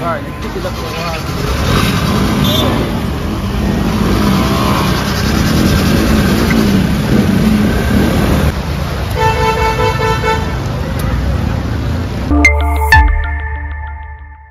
Vai, ele fica da